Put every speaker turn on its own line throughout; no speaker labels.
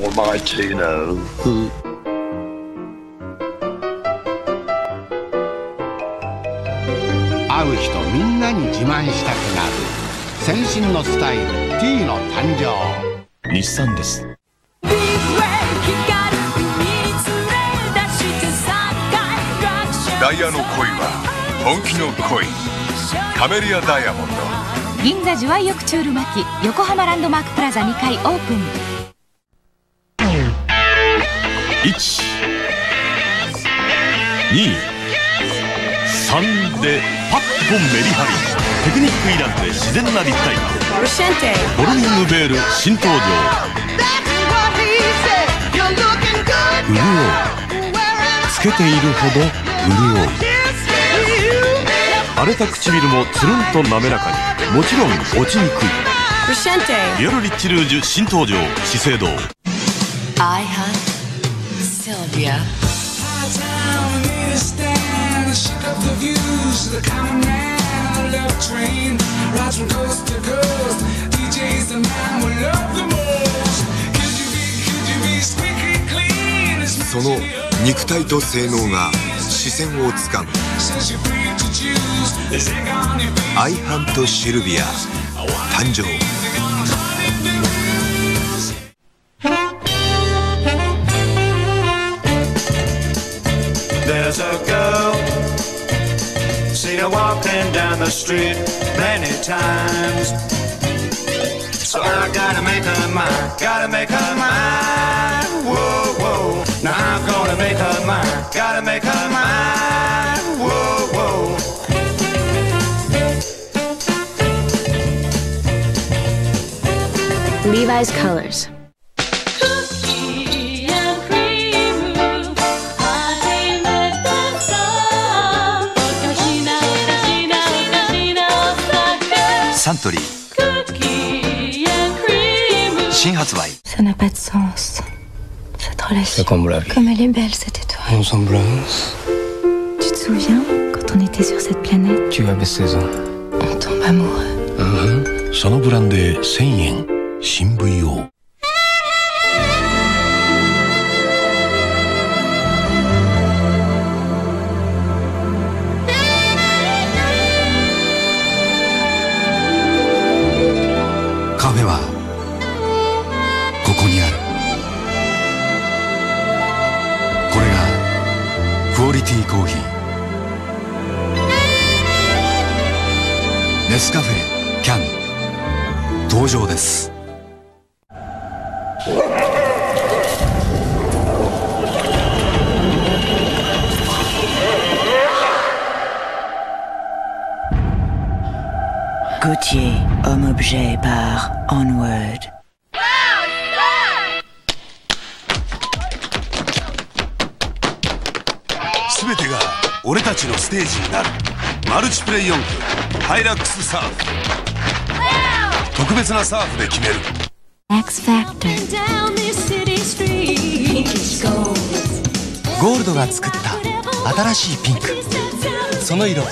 almighty know.
会う人みんなに自慢したくなる。先進のスタイル T の誕生。
日産です。
ダイヤの恋は本気の恋。カメリアダイヤモンド。
銀座ジュワイヨクチュール巻横浜ランドマークプラザ2階オープン
1 2 3でパッとメリハリ。テクニックいらずで自然な立体感。ボルニングベール新登場。潤う。つけているほど潤う。荒れた唇もつるんと滑らかに。もちろん落ちにくい。ビオルリッチルージュ新登場。資生堂
I hunt Sylvia.
Sylvia その肉体と性能が視線をつかむアイハントシルビア誕生
There's a girl. Seen her walking down the street many times. So I gotta make her mine Gotta make her mine. Whoa, whoa. Now I'm gonna make her mine Gotta make her mine. Whoa, whoa.
Levi's Colors.
Suntory 新発売
Ça n'a pas de sens. Cette relation.
C'est comme blague.
Comme elle est belle, cette étoile.
Ressemblance.
Tu te souviens, quand on était sur cette planète,
Tu avais 16 ans.
on tombe amoureux.
そのブランデー1000円新 VO
カ スカフェキャン。登場です「
Gautier, homme objet par Onward.
全てが俺たちのステージになるマルチプレイ4区サーフ。特別なサーフで決める。
ゴールドが作った新しいピンク。その色。
は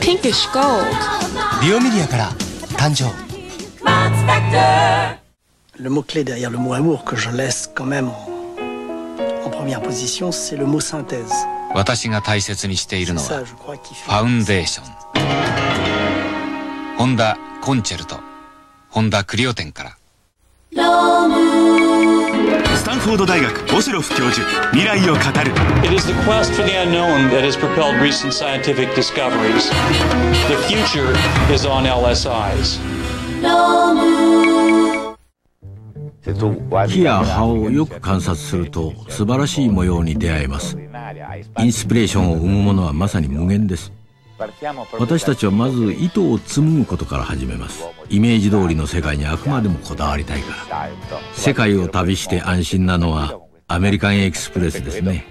ピンクシュゴールドリオミリアから誕生。
私が大切にしているのはファウンデーションホンダコンチェルトホンダクリオ店から
スタンフォード大学オシェロフ教授未来を語る。
It is the quest for the unknown that has propelled recent scientific discoveries. The future is on LSIs.
木や葉をよく観察すると素晴らしい模様に出会えますインスピレーションを生むものはまさに無限です私たちはまず糸を紡ぐことから始めます。イメージ通りの世界にあくまでもこだわりたいから。世界を旅して安心なのはアメリカンエクスプレスですね。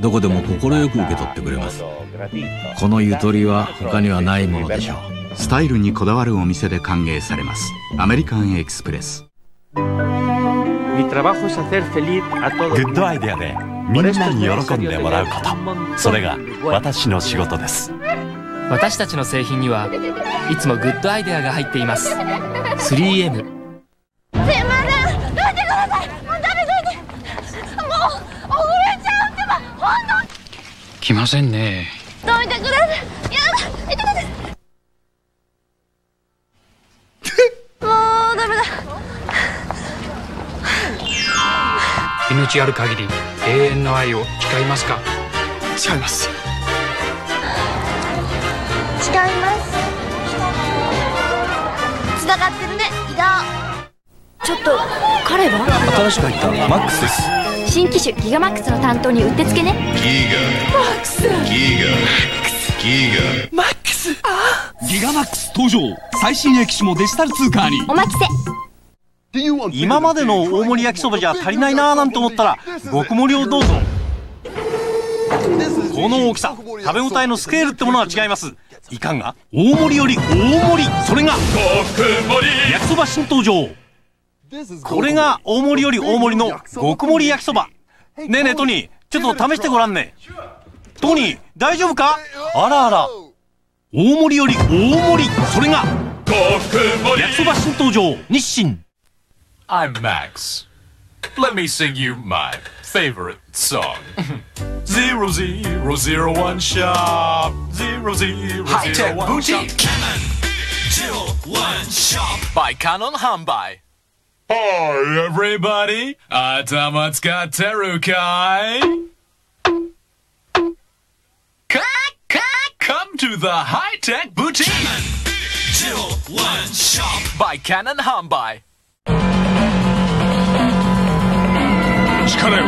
どこでも快く受け取ってくれます。このゆとりは他にはないものでしょう。
スタイルにこだわるお店で歓迎されます。アメリカンエクスプレス.
グッドアイデアでみんなに喜んでもらうこと。それが私の仕事です
私たちの製品にはいつもグッドアイデアが入っています。3M
すいませんどいてください。もう誰どいて
もう溺れちゃうってばほん
来ませんね
どいてください。やだ。いてくださいもうダメだ。
命ある限り永遠の愛を誓いますか？
誓います。
新しく入ったマックスです。
新機種ギガマックスの担当にうってつけね。
ギガ。
マックス
ギガ。ギ
マックス。ギガマックス登場。最新駅種もデジタル通貨に。
おまきせ。
今までの大盛り焼きそばじゃ足りないなーなんて思ったら極盛りをどうぞ。この大きさ食べ応えのスケールってものは違います。いかんが大盛りより大盛り。それが焼きそば新登場これが大盛りより大盛りの極盛り焼きそばねえねえトニーちょっと試してごらんねトニー大丈夫かあらあら大盛りより大盛りそれが焼きそば新登場日清
I'm Max. Let me sing you my favorite song. zero zero zero one shop. Zero zero
High Tech
zero one
Boutique.
shop. Canon. Zero one shop. By Canon Hanbai. Hi everybody. 頭使ってるかい Ka- ka- Come to the High Tech Boutique. Zero one shop. By Canon Hanbai.
力よ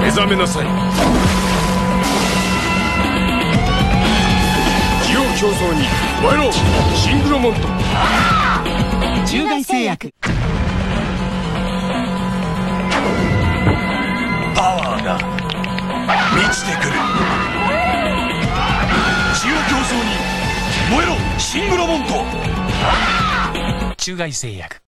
目覚めなさいジオ競争に燃えろシングロモント
中外製薬
してくる。血を競争に燃えろシングロボント
中外製薬。